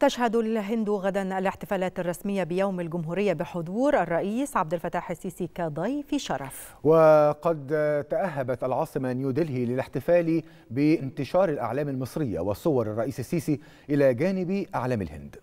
تشهد الهند غدا الاحتفالات الرسمية بيوم الجمهورية بحضور الرئيس عبد الفتاح السيسي كضيف شرف. وقد تأهبت العاصمة نيودلهي للاحتفال بانتشار الأعلام المصرية وصور الرئيس السيسي إلى جانب أعلام الهند.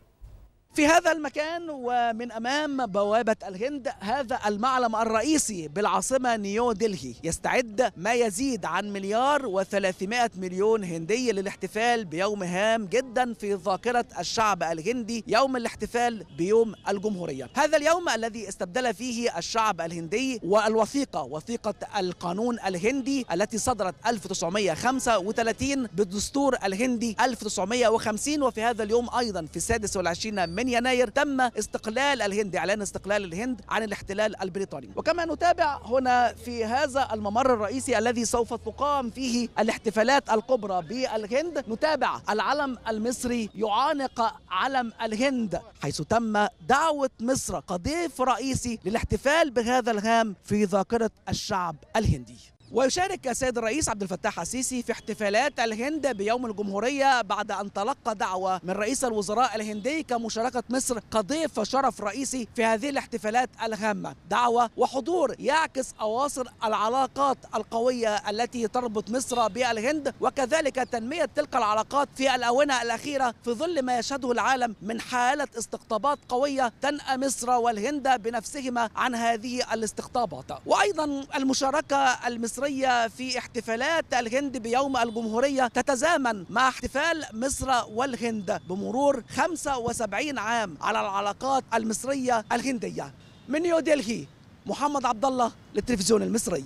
في هذا المكان ومن أمام بوابة الهند هذا المعلم الرئيسي بالعاصمة نيو دلهي. يستعد ما يزيد عن مليار و300 مليون هندي للاحتفال بيوم هام جدا في ذاكرة الشعب الهندي يوم الاحتفال بيوم الجمهورية. هذا اليوم الذي استبدل فيه الشعب الهندي والوثيقة وثيقة القانون الهندي التي صدرت 1935 بالدستور الهندي 1950 وفي هذا اليوم أيضا في السادس والعشرين من من يناير تم استقلال الهند إعلان استقلال الهند عن الاحتلال البريطاني. وكما نتابع هنا في هذا الممر الرئيسي الذي سوف تقام فيه الاحتفالات الكبرى بالهند نتابع العلم المصري يعانق علم الهند حيث تم دعوة مصر كضيف رئيسي للاحتفال بهذا الهام في ذاكرة الشعب الهندي. ويشارك السيد الرئيس عبد الفتاح السيسي في احتفالات الهند بيوم الجمهورية بعد أن تلقى دعوة من رئيس الوزراء الهندي كمشاركة مصر كضيف شرف رئيسي في هذه الاحتفالات الهامة. دعوة وحضور يعكس أواصر العلاقات القوية التي تربط مصر بالهند وكذلك تنمية تلك العلاقات في الآونة الأخيرة في ظل ما يشهده العالم من حالة استقطابات قوية تنأى مصر والهند بنفسهما عن هذه الاستقطابات. وأيضا المشاركة المصرية المصرية في احتفالات الهند بيوم الجمهورية تتزامن مع احتفال مصر والهند بمرور 75 عام على العلاقات المصرية الهندية. من نيودلهي محمد عبد الله للتلفزيون المصري